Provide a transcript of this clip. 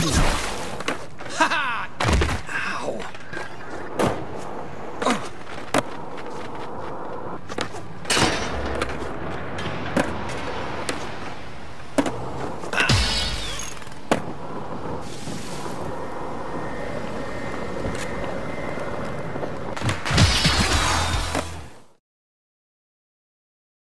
Ooh.